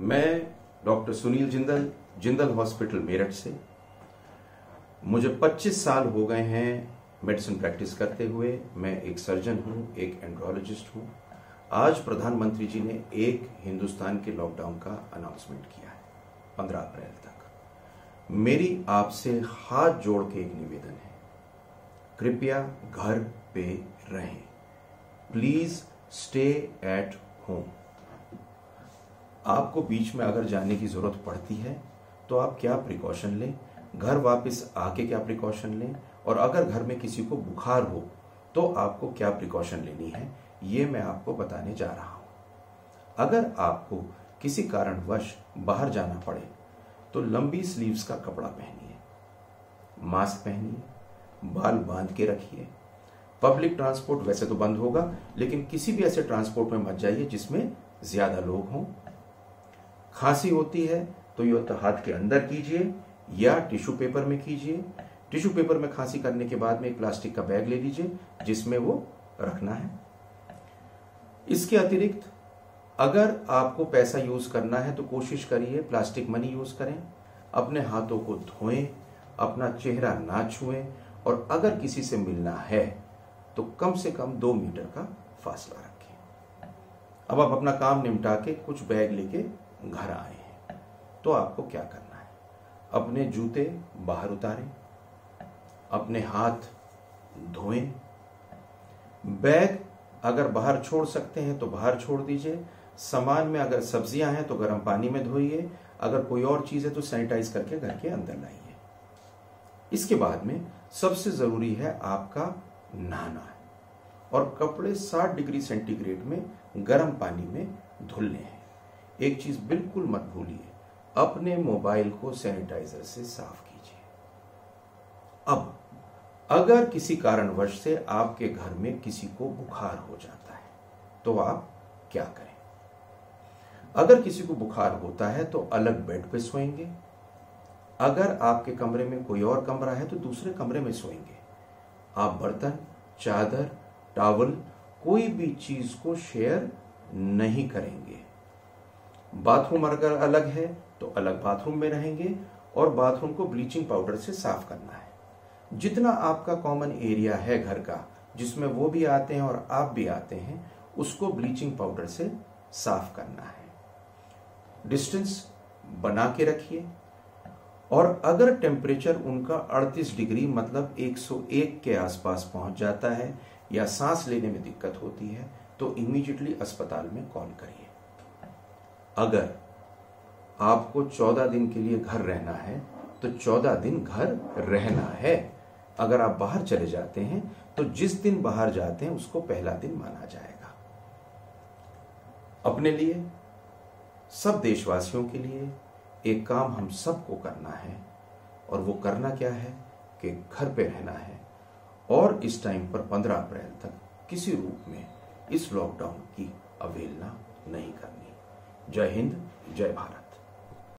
मैं doctor Sunil Jindal Jindal hospital Meerut से। मुझे 25 साल हो गए हैं मेडिसिन प्रैक्टिस करते हुए। मैं एक सर्जन हूँ, एक एंड्रोलॉजिस्ट हूँ। आज प्रधानमंत्री जी ने एक हिंदुस्तान के लॉकडाउन का अनाउंसमेंट किया है 15 अप्रैल तक। मेरी आपसे हाथ जोड़ के एक निवेदन है। कृपया घर पे रहें। Please stay at home. आपको बीच में अगर जाने की ज़रूरत पड़ती है तो आप क्या प्रिकॉशन लें? घर वापस आके क्या प्रिकॉशन लें? और अगर घर में किसी को बुखार हो तो आपको क्या प्रिकॉशन लेनी है? ये मैं आपको बताने जा रहा हूँ। अगर आपको किसी कारणवश बाहर जाना पड़े तो लंबी स्लीव्स का कपड़ा पहनिए मास्क पहनिए, बाल बाँध के रखिए। पब्लिक ट्रांसपोर्ट वैसे तो बंद होगा, लेकिन किसी भी ऐसे ट्रांसपोर्ट में मत जाइए जिसमें ज़्यादा लोग हों। खांसी होती है तो यह तो हाथ के अंदर कीजिए या टिश्यू पेपर में कीजिए। टिश्यू पेपर में खांसी करने के बाद में एक प्लास्टिक का बैग ले लीजिए, जिसमें वो रखना है। इसके अतिरिक्त, अगर आपको पैसा यूज़ करना है तो कोशिश करिए प्लास्टिक मनी यूज़ करें। अपने हाथों को धोएँ, अपना चेहरा ना छुएँ, और अगर किसी से मिलना है तो कम से कम दो मीटर का फासला रखें। अब आप अपना काम निपटा के कुछ बैग लेके घर आए हैं। तो आपको क्या करना है? अपने जूते बाहर उतारें, अपने हाथ धोएँ। बैग अगर बाहर छोड़ सकते हैं तो बाहर छोड़ दीजिए। सामान में अगर सब्ज़ियाँ हैं तो गर्म पानी में धोइए। अगर कोई और चीज़ है तो सैनिटाइज करके घर के अंदर लाइए। इसके बाद में सबसे ज़रूरी है आपका नहाना है। और कपड़े 60 डिग्री सेंटीग्रेड में गर्म पानी में धुलने हैं। एक चीज़ बिल्कुल मत भूलिए, अपने मोबाइल को सैनिटाइजर से साफ़ कीजिए। अब, अगर किसी कारणवश से आपके घर में किसी को बुखार हो जाता है तो आप क्या करें? अगर किसी को बुखार होता है तो अलग बेड पे सोएँगे। अगर आपके कमरे में कोई और कमरा है तो दूसरे कमरे में सोएँगे। आप बर्तन, चादर, टावल, कोई भी चीज़ को शेयर नहीं करेंगे। बाथरूम अगर अलग है तो अलग बाथरूम में रहेंगे और बाथरूम को ब्लीचिंग पाउडर से साफ़ करना है। जितना आपका कॉमन एरिया है घर का, जिसमें वो भी आते हैं और आप भी आते हैं, उसको ब्लीचिंग पाउडर से साफ़ करना है। डिस्टेंस बना के रखिए और अगर टेम्परेचर उनका 38 डिग्री मतलब 101 के आसपास पहुँच जाता है या सांस लेने में दिक्कत होती है तो इमीडिएटली अस्पताल में कॉल करिए। अगर आपको 14 दिन के लिए घर रहना है तो 14 दिन घर रहना है। अगर आप बाहर चले जाते हैं तो जिस दिन बाहर जाते हैं, उसको पहला दिन माना जाएगा। अपने लिए, सब देशवासियों के लिए एक काम हम सबको करना है, और वो करना क्या है कि घर पे रहना है। और इस टाइम पर 15 अप्रैल तक किसी रूप में इस लॉकडाउन की अवहेलना नहीं करनी। जय हिंद जय भारत।